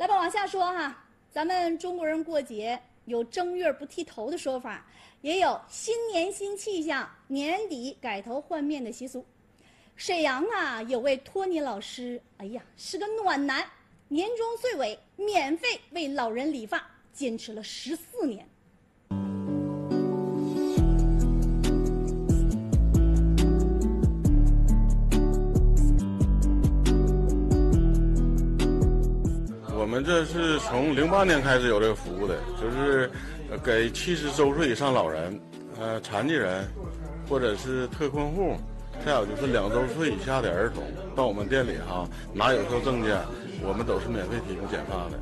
来吧，往下说哈。咱们中国人过节有正月不剃头的说法，也有新年新气象、年底改头换面的习俗。沈阳啊，有位托尼老师，哎呀，是个暖男，年终岁尾免费为老人理发，坚持了十四年。我们这是从零八年开始有这个服务的，就是给七十周岁以上老人、呃残疾人，或者是特困户，再有就是两周岁以下的儿童，到我们店里哈拿有效证件，我们都是免费提供剪发的，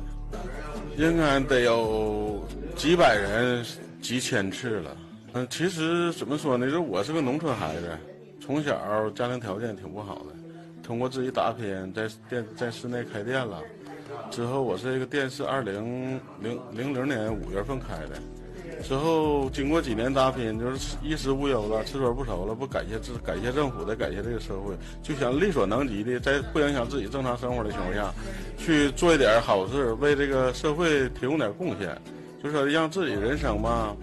应该得有几百人、几千次了。嗯，其实怎么说呢？就是我是个农村孩子，从小家庭条件挺不好的，通过自己打拼，在店在市内开店了。之后，我这个店是二零零零零年五月份开的。之后经过几年打拼，就是衣食无忧了，吃穿不愁了，不感谢自感谢政府，得感谢这个社会，就想力所能及的，在不影响自己正常生活的情况下，去做一点好事，为这个社会提供点贡献，就说让自己人生吧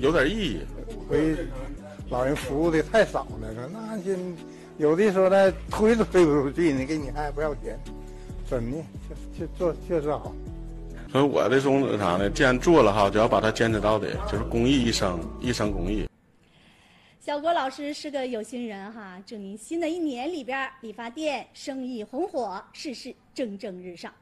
有点意义。为老人服务的太少了，说那些有的说呢推都推不出去，你给你还不要钱。真的，就就做确实好。所以我的宗旨是啥呢？既然做了哈，就要把它坚持到底，就是公益一生，一生公益。小郭老师是个有心人哈，祝您新的一年里边理发店生意红火，事事蒸蒸日上。